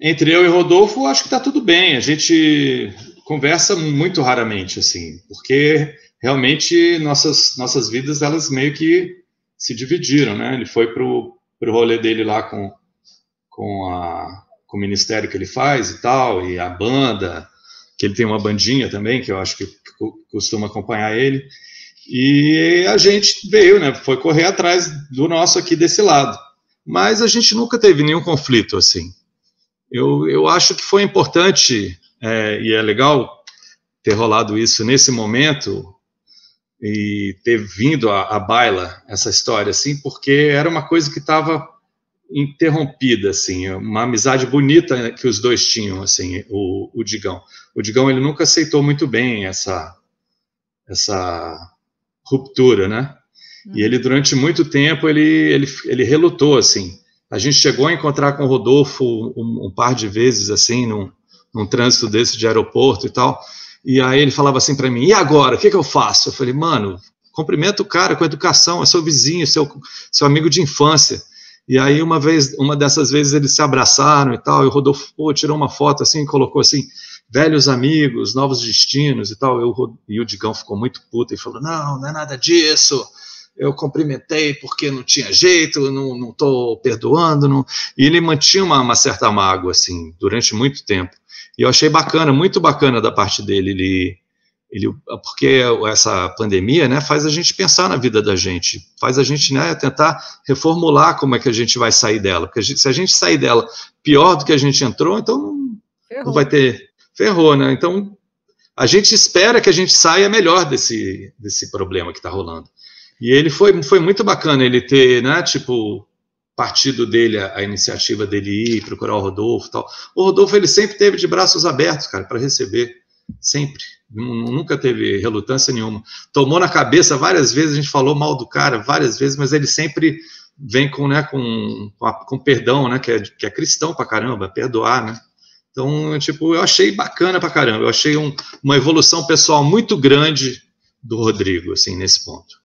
Entre eu e Rodolfo, acho que está tudo bem. A gente conversa muito raramente, assim, porque realmente nossas, nossas vidas, elas meio que se dividiram, né? Ele foi pro, pro rolê dele lá com, com, a, com o ministério que ele faz e tal, e a banda, que ele tem uma bandinha também, que eu acho que costuma acompanhar ele. E a gente veio, né? Foi correr atrás do nosso aqui desse lado. Mas a gente nunca teve nenhum conflito assim. Eu, eu acho que foi importante é, e é legal ter rolado isso nesse momento e ter vindo à baila essa história assim, porque era uma coisa que estava interrompida assim, uma amizade bonita que os dois tinham assim, o, o Digão. O Digão ele nunca aceitou muito bem essa essa ruptura, né? Uhum. E ele, durante muito tempo, ele, ele, ele relutou, assim. A gente chegou a encontrar com o Rodolfo um, um par de vezes, assim, num, num trânsito desse de aeroporto e tal, e aí ele falava assim para mim, e agora, o que, que eu faço? Eu falei, mano, cumprimenta o cara com educação, é seu vizinho, seu, seu amigo de infância. E aí uma vez, uma dessas vezes eles se abraçaram e tal, e o Rodolfo pô, tirou uma foto assim, colocou assim, velhos amigos, novos destinos e tal. Eu, e o Digão ficou muito puto e falou: não, não é nada disso. Eu cumprimentei porque não tinha jeito, não, não tô perdoando. Não. E ele mantinha uma, uma certa mágoa, assim, durante muito tempo. E eu achei bacana, muito bacana da parte dele. Ele, ele, porque essa pandemia né, faz a gente pensar na vida da gente, faz a gente né, tentar reformular como é que a gente vai sair dela. Porque a gente, se a gente sair dela pior do que a gente entrou, então não, não vai ter ferrou, né? Então, a gente espera que a gente saia melhor desse, desse problema que está rolando. E ele foi, foi muito bacana ele ter, né, tipo, partido dele, a, a iniciativa dele ir procurar o Rodolfo e tal. O Rodolfo, ele sempre teve de braços abertos, cara, para receber. Sempre. Nunca teve relutância nenhuma. Tomou na cabeça várias vezes, a gente falou mal do cara várias vezes, mas ele sempre vem com, né, com, com, a, com perdão, né, que é, que é cristão pra caramba, perdoar, né. Então, tipo, eu achei bacana pra caramba. Eu achei um, uma evolução pessoal muito grande do Rodrigo, assim, nesse ponto.